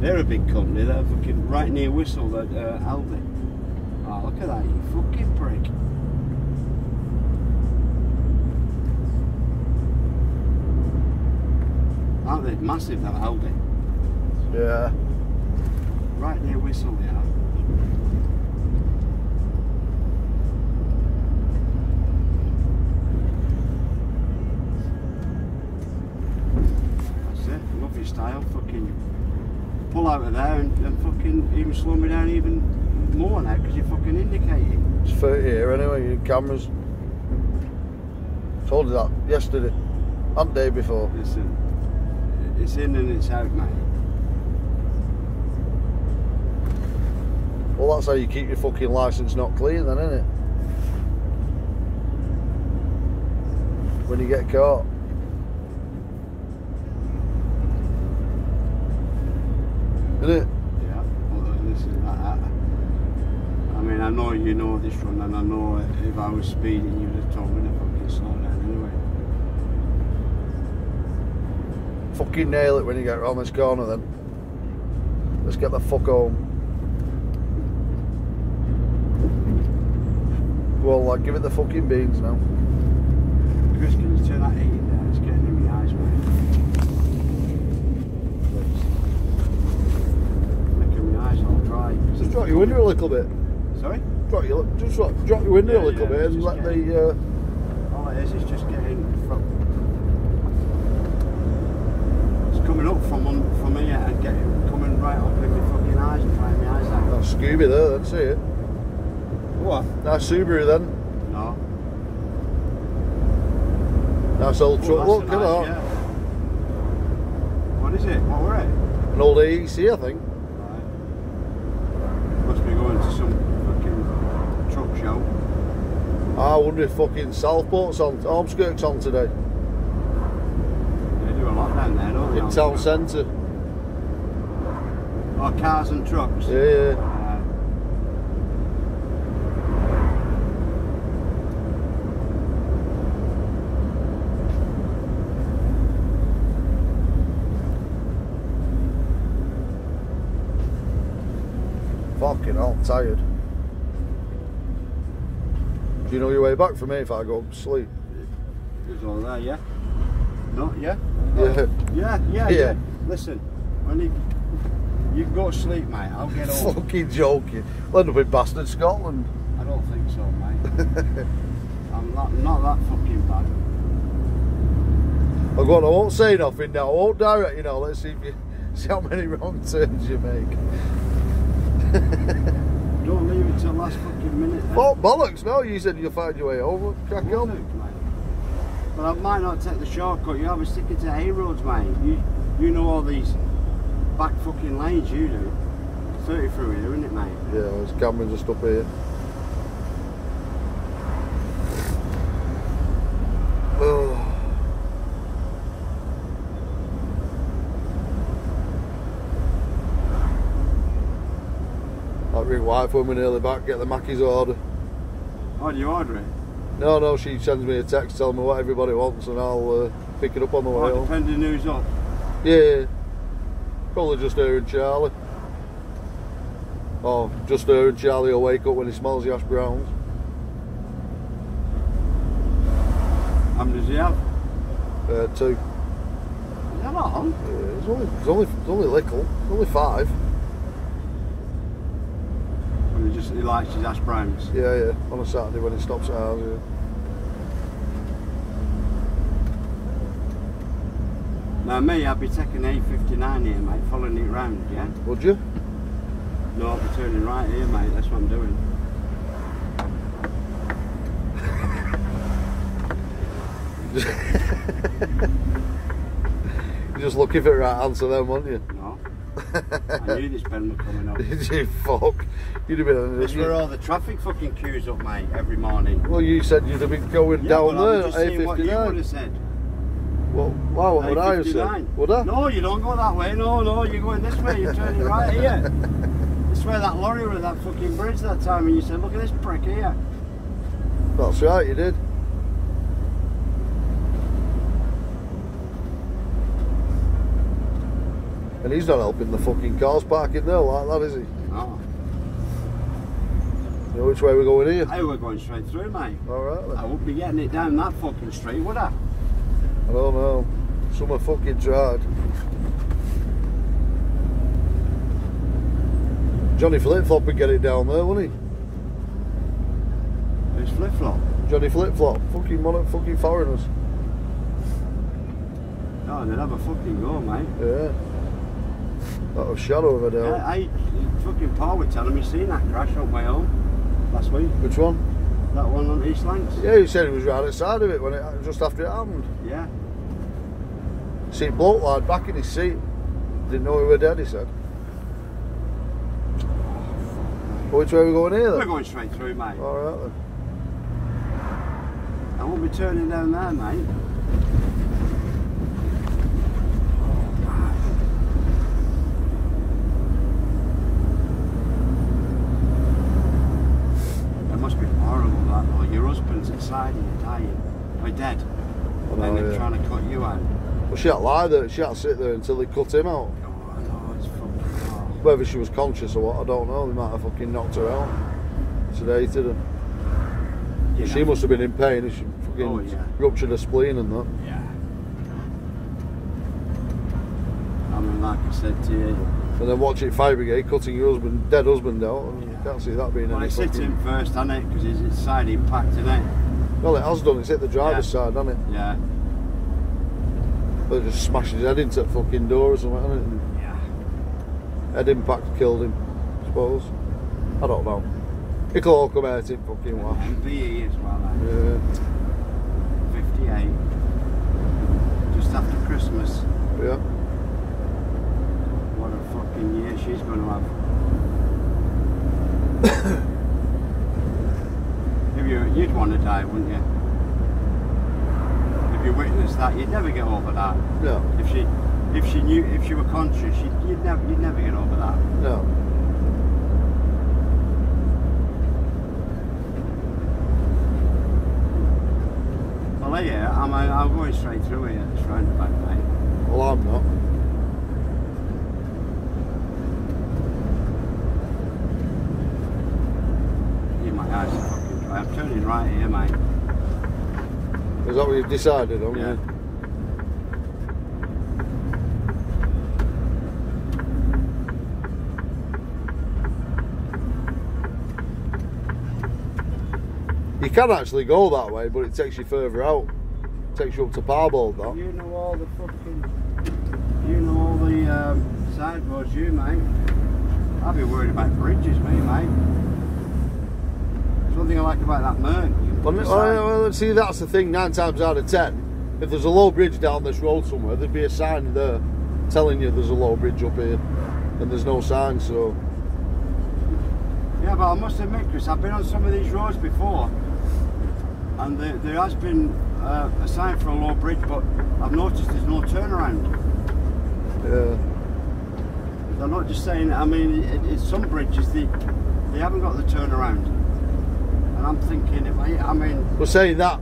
They're a big company. They're fucking right near Whistle that uh, Aldi. Oh, look at that, you fucking prick. Aren't they massive, that Aldi? Yeah. Right near Whistle, they are. That's it. Love your style. Fucking pull out of there and, and fucking even slow me down even more now because you're fucking indicating. It's 30 here anyway, your cameras. Told you that yesterday. And day before. Listen, it's in and it's out, mate. Well, that's how you keep your fucking licence not clean, then, isn't it? When you get caught. Isn't it? Yeah. Well, listen, I, I, I mean, I know you know this run, and I know if I was speeding, you'd have told me to fucking slow down anyway. Fucking nail it when you get around this corner then. Let's get the fuck home. Well, like, give it the fucking beans now. Chris, can you turn that heating down? It's getting in my eyes, mate. Making my eyes Just drop your window a little bit. Sorry? Drop your, just drop, drop your window Yeah, a little yeah, bit and let get- the. Uh, All it is is just getting from. It's coming up from un, from here and getting coming right up in my fucking eyes and drying my eyes out. that's Scooby there, see it. What? That's Subaru then. No. Nice old Oh, truck. that's Look at that. What is it? What were it? An old AEC, I think. Right. Must be going to some fucking truck show. I wonder if fucking Southport's on, Ormskirk's on today. They do a lot down there, don't they? In town centre. Oh, cars and trucks. Yeah, yeah. Uh, Fucking hell, I'm tired. Do you know your way back from here if I go to sleep? It's all there, yeah? No, yeah? Yeah. Yeah, yeah, Yeah. yeah. Listen, when you, you can go to sleep, mate, I'll get home. Fucking joking. We'll end up in bastard Scotland. I don't think so, mate. I'm not, not that fucking bad. I'll go on, I won't say nothing now. I won't direct you now. Let's see if you see how many wrong turns you make. Don't leave it till last fucking minute. then. What bollocks? No, you said you'll find your way over. Crack on. But I might not take the shortcut. You have a sticker to A roads, mate. You you know all these back fucking lanes. You do. 30 through here, isn't it, mate? Yeah, there's cameras just up here. Oh. Wife when we're nearly back, get the Mackey's order. Oh, do you order it? No, no, she sends me a text telling me what everybody wants and I'll uh, pick it up on the way Oh, home. depending who's up. Yeah, probably just her and Charlie. Oh, just her and Charlie will wake up when he smells the ash browns. How many does he have? Uh, two. Is that on? Yeah, it's only, it's only, it's only little. It's only five. He likes his ash browns. Yeah, yeah. On a Saturday when he stops at ours. Yeah. Now me, I'd be taking A59 here, mate, following it round, yeah? Would you? No, I'll be turning right here, mate. That's what I'm doing. You're just looking for the right answer then, weren't you? No. I knew this pen was coming up. Did you fuck? You'd have been. That's where all the traffic fucking queues up, mate, every morning. well, you said you'd have been going down but I there was just saying what you would have said. Well, wow, what would I have A59. said? Would I? No, you don't go that way. No, no, you're going this way. You're turning right here. This where that lorry was at that fucking bridge that time, and you said, "Look at this prick here." That's right, you did. And he's not helping the fucking cars parking there like that, is he? You know which way we're going here? Hey, we're going straight through, mate. Alright I then. wouldn't be getting it down that fucking street, would I? I don't know. Some are fucking tried. Johnny Flip Flop would get it down there, wouldn't he? It's flip flop. Johnny Flip Flop. Fucking one fucking foreigners. Oh, they'd have a fucking go, mate. Yeah. A shadow of a doubt. Yeah, I, fucking Paul was telling me seen that crash on my home last week. Which one? That one on East Lancs. Yeah, he said he was right outside of it when it uh, just after it happened. Yeah. See, bloke lad back in his seat. Didn't know we were dead. He said. Oh, Which way are we going here We're going straight through, mate. All right then. I won't be turning down there, mate. It must be horrible that though. Your husband's inside and you're dying. Or dead. Oh, and they're yeah. trying to cut you out. Well, she can't lie there. She can't sit there until they cut him out. Oh, I know, it's fucking. Whether she was conscious or what, I don't know. They might have fucking knocked her out, sedated her. You She know. must have been in pain. She fucking Oh, yeah. ruptured her spleen and that. Yeah. I mean, like I said to you, And then watching fire brigade cutting your husband, dead husband out. You can't see that being well, any fucking... him first, hasn't it? Because it's, it's side impact, isn't it? Well, it has done. It's hit the driver's Yeah. side, hasn't it? Yeah. But it just smashed his head into the fucking door or something, hasn't it? Yeah. head impact killed him, I suppose. I don't know. It'll all come out in fucking wash. MPE as well, eh? Yeah, 58. Just after Christmas. yeah. What a fucking year she's going to have. if you, you'd want to die, wouldn't you? If you witnessed that, you'd never get over that. No, If she, if she knew, if she were conscious, you'd, you'd never, you'd never get over that. no. Well, yeah, I'm, I'm going straight through here. It's roundabout, mate. Well, I'm not. In my eyes, are fucking dry. I'm turning right here, mate. Is that what you've decided on? Yeah. You can actually go that way, but it takes you further out. It takes you up to Parbold, though. You know all the fucking, you know all the um, side roads, you mate. I'd be worried about bridges, me, mate. One thing I like about that Merc. Well, put the well, sign- well, see, that's the thing. Nine times out of ten, if there's a low bridge down this road somewhere, there'd be a sign there telling you there's a low bridge up here, and there's no sign. So Yeah, but I must admit, Chris, I've been on some of these roads before, and there, there has been uh, a sign for a low bridge, but I've noticed there's no turnaround. yeah, They're not just saying. I mean, it, it's some bridges they they haven't got the turnaround, and I'm thinking, if I, I mean, but saying that,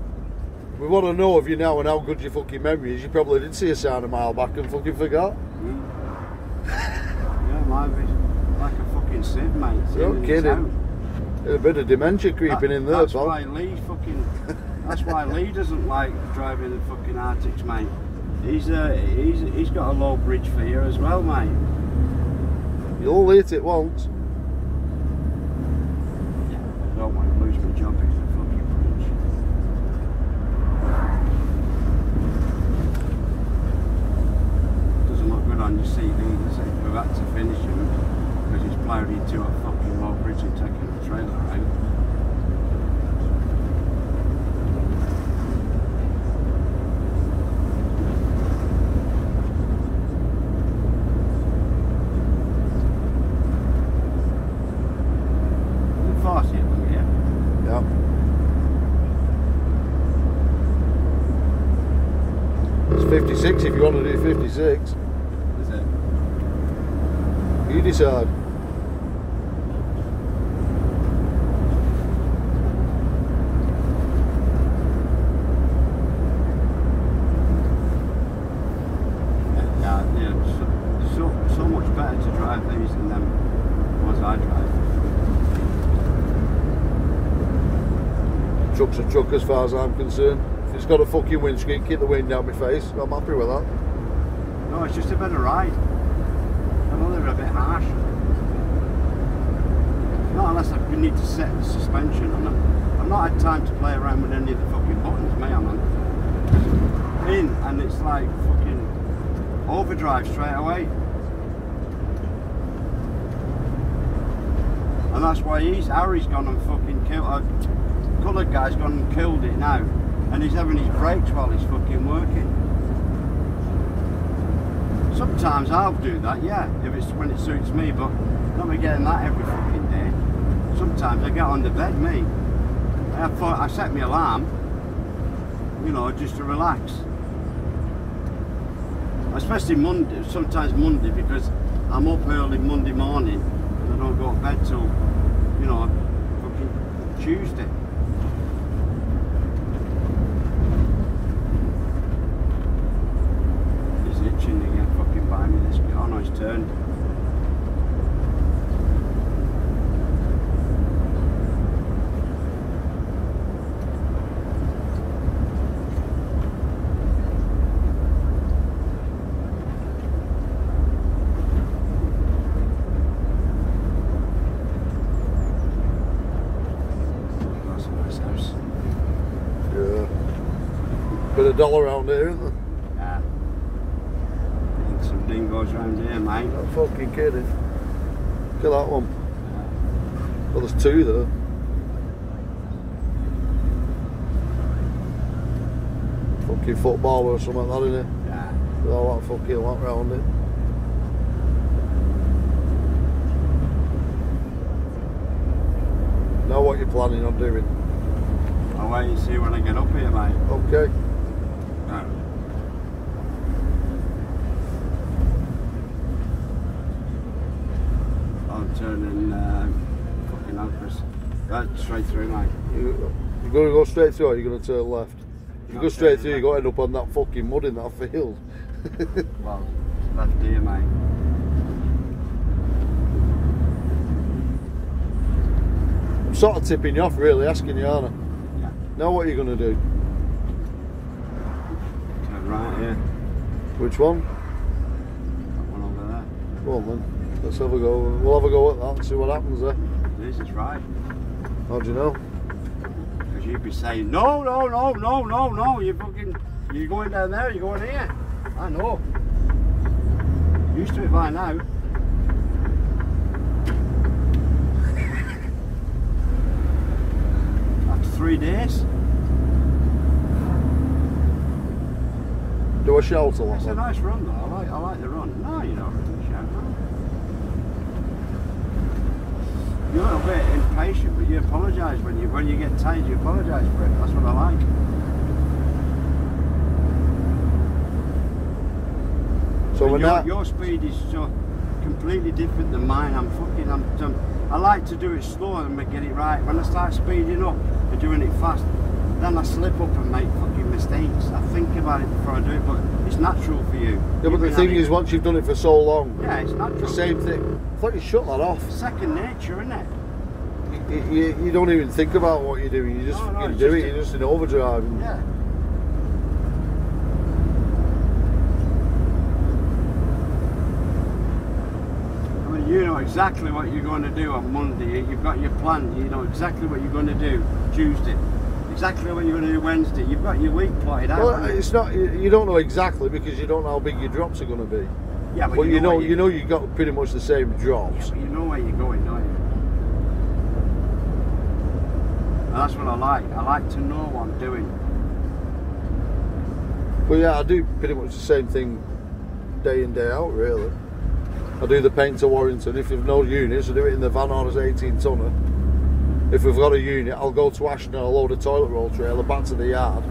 we want to know of you now and how good your fucking memory is. You probably did see a sign a mile back and fucking forgot. yeah, might be like a fucking sieve, mate. You're kidding. There's a bit of dementia creeping That- in there, That's why Lee fucking. that's why Lee doesn't like driving the fucking Arctics, mate. He's uh, he's he's got a low bridge fear as well, mate. You'll hit it once. Don't want to lose my bridge. Doesn't look good on your CV, does it? We've had to finish him because he's ploughed into a fucking low bridge and taken the trailer out. Is it fast yet, look here? Yeah. It's 56 if you want to do 56. Is it? You decide. Yeah, yeah. So, so, so much better to drive these than them ones I drive. Truck's a truck as far as I'm concerned. Got a fucking windscreen, keep the wind down my face. I'm happy with that. No, it's just a better ride. I know they're a bit harsh. Not unless I need to set the suspension on them. I've not had time to play around with any of the fucking buttons, mate, I'm. In, and it's like fucking overdrive straight away. And that's why he's, Harry's gone and fucking killed, uh, coloured guy's gone and killed it now. And he's having his brakes while he's fucking working. Sometimes I'll do that, yeah, if it's when it suits me, but not be getting that every fucking day. Sometimes I get on the bed, me. I, have, I set my alarm, you know, just to relax. Especially Monday, sometimes Monday, because I'm up early Monday morning and I don't go to bed till, you know, fucking Tuesday. He's itching to get fucking by me this Oh no, he's turned. That's a nice house. Yeah. Bit of dollar around here, isn't there? Yeah. And some dingoes around here, mate. Not fucking kidding. Look at that one. Well, there's two there. Fucking football or something like that, isn't it? Yeah. With all that fucking lot round it. Know what you're planning on doing. I'll wait and see when I get up here, mate. Okay. Yeah. I'm turning uh, fucking Alpers. Right, straight through, mate. You, you're going to go straight through or you're going to turn left? If you go straight through, you're going to end up on that fucking mud in that field. Well, left here, mate. I'm sort of tipping you off, really, asking you, aren't I? Yeah. Now what are you going to do? Turn right here. Which one? That one over there. On then. Let's have a go. We'll have a go at that and see what happens there. This is right. How do you know? Because you'd be saying, no, no, no, no, no, no, you fucking, you're going down there, you're going here. I know. Used to it by now. After three days. Do a shelter. It's a nice run though. I like, I like the run. No, you don't really shout. No. You're a little bit impatient, but you apologise when you when you get tired. You apologise for it. That's what I like. So when your, that, your speed is so completely different than mine. I'm fucking. I'm, I'm. I like to do it slow and get it right. When I start speeding up and doing it fast, then I slip up and make fucking mistakes. I think about it before I do it, but it's natural for you. yeah, but the thing is, once you've done it for so long, yeah, it's natural. the same thing. I thought you shut that off. Second nature, isn't it? You, you, you don't even think about what you're doing. You just No, no, do just it. a- You're just in overdrive. Yeah. I mean, you know exactly what you're going to do on Monday. You've got your plan. You know exactly what you're going to do Tuesday. Exactly what you're going to do Wednesday. You've got your week plotted out. Well, it's not. You don't know exactly because you don't know how big your drops are going to be. yeah, But, you know, you know, you have got pretty much the same Yeah, drops. but you know where you're going, don't you? And that's what I like. I like to know what I'm doing. But yeah, I do pretty much the same thing day in day out. Really, I do the paint to Warrington. If we've no units, I do it in the van as 18 tonner. If we've got a unit, I'll go to Ashton. I'll load a toilet roll trailer back to the yard,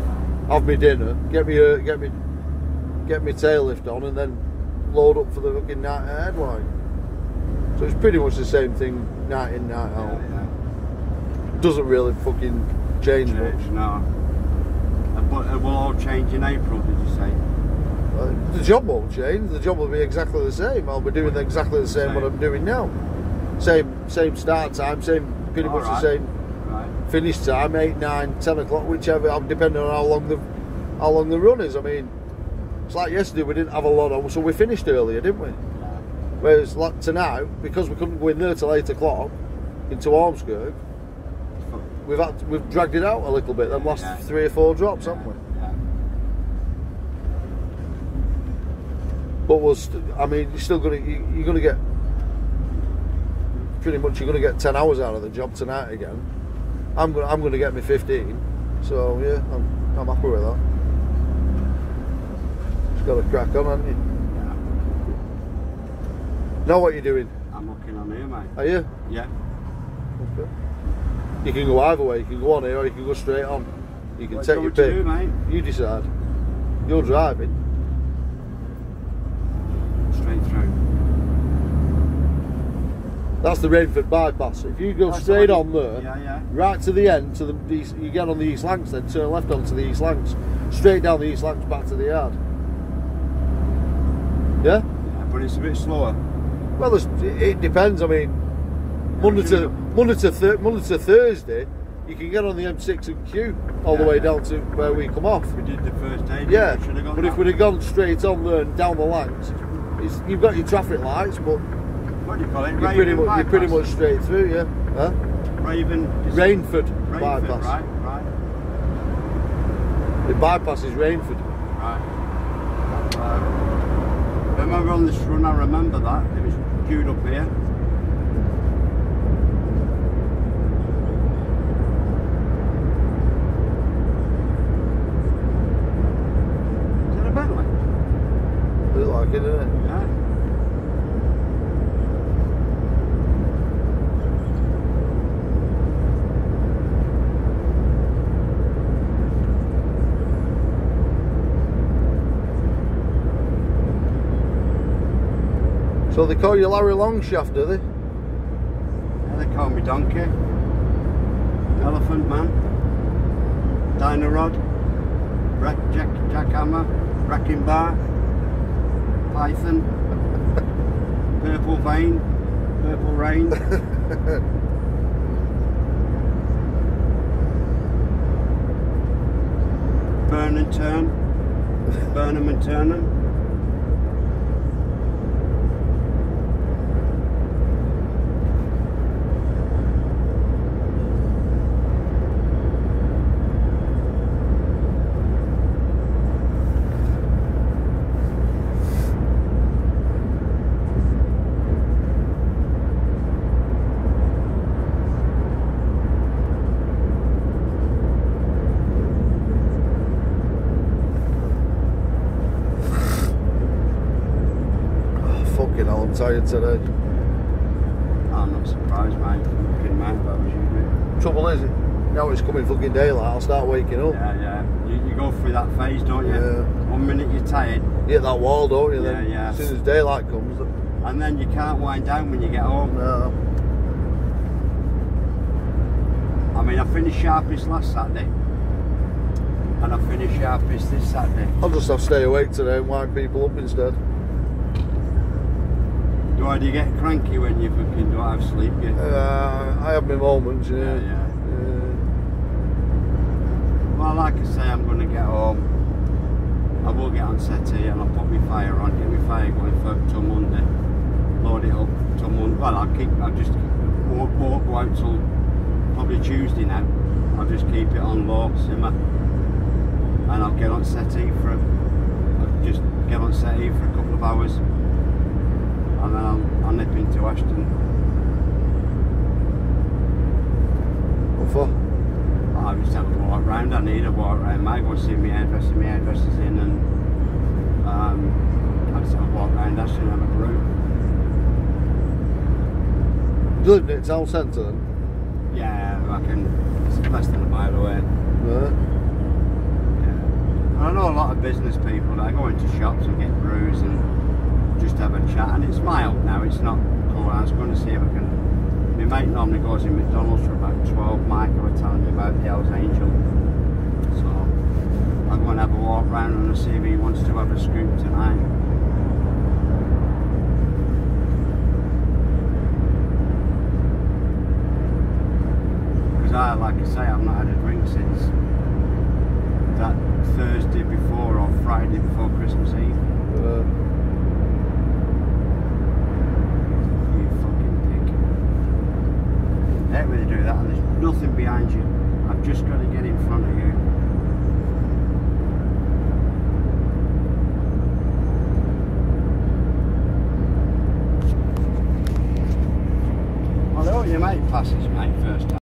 have me dinner, get me a, get me get me tail lift on, and then load up for the fucking night headline. So it's pretty much the same thing night in night out. Yeah, yeah. Doesn't really fucking change much. Change, no. Uh, But it will all change in April, did you say? Uh, the job won't change. The job will be exactly the same. I'll be doing exactly the same what I'm doing now. Same same start time, same pretty much Alright. the same Right. finish time, eight, nine, ten o'clock, whichever, depending on how long the how long the run is. I mean, it's like yesterday we didn't have a lot on, so we finished earlier, didn't we? Yeah. Whereas like tonight, because we couldn't go in there till eight o'clock into Ormskirk, we've had we've dragged it out a little bit. Them last Yeah. three or four drops, haven't we? But we'll I mean, you're still gonna you're gonna get pretty much you're gonna get ten hours out of the job tonight again. I'm gonna I'm gonna get me fifteen. So yeah, I'm I'm happy with that. Just got to crack on, haven't you? Yeah. Know what you're doing, I'm looking on here, mate. are you? Yeah. Okay. You can go either way. You can go on here, or you can go straight on. You can What take you your to pick. do, mate? You decide. You're driving. Straight through. That's the Rainford bypass. If you go That's straight on there, Yeah, yeah. right to the end, to the east, you get on the East Lancs, then turn left onto the East Lancs, straight down the East Lancs back to the yard. Yeah. Yeah, but it's a bit slower. Well, it depends. I mean, Monday to Monday to thir- Monday to Thursday, you can get on the M6 and queue all the Yeah. way down to where we come off. We did the first day. Yeah, we? Should have gone but if we'd have gone straight on there and down the it's, you've got your traffic lights, but What do you call it? you're pretty much you're pretty much straight through. Yeah. Huh? Raven. Rainford, Rainford, bypass. Right, right, The bypass is Rainford. right. Uh, remember on this run, I remember that. It was queued up here. Is it a Bentley? Look like it, doesn't it? Yeah. So they call you Larry Longshaft, do they? Yeah, they call me Donkey. Elephant Man. Dyno-Rod. Jack, Jack, Jackhammer. Wrecking Bar. Python. Purple Vein. Purple Rain. Burn and Turn. Burnham and Turnham. Oh, fucking hell, I'm tired today. I'm not surprised, mate. Fucking mate, that was you, mate. Trouble is, now it's coming fucking daylight, I'll start waking up. Yeah, yeah. You, you go through that phase, don't you? Yeah. One minute you're tired, You hit that wall, don't you? Then Yeah, yeah. as soon as daylight comes, and then you can't wind down when you get home. no. I mean, I finished sharpest last Saturday, and I finished sharpest this Saturday. I'll just have to stay awake today and wind people up instead. I do you get cranky when you fucking don't have sleep? You? Uh, I have my moments, yeah. Yeah, yeah. Yeah. Well, like I say, I'm going to get home. I will get on settee and I'll put my fire on, get my fire going for till Monday. Load it up till Monday. Well, I'll keep. I'll just won't, won't go out till probably Tuesday now. I'll just keep it on low simmer, and I'll get on settee for. I'll just get on settee for a couple of hours, and then I'll, I'll nip into Ashton. What for? I just have a walk round. I need a walk round. I go see my hairdresser. My hairdresser's in, and um, I just have a walk round Ashton and have a brew. You live near town centre then? Yeah, I reckon it's less than a mile away. Yeah. Yeah. I know a lot of business people that go into shops and get brews and just have a chat, and it's mild now. It's not cool. I was going to see if I can. My mate normally goes in McDonald's for about 12. Michael was telling me about the Hells Angel. So I'm going to have a walk round and see if he wants to have a scoop tonight. Because I, like I say, I've not had a drink since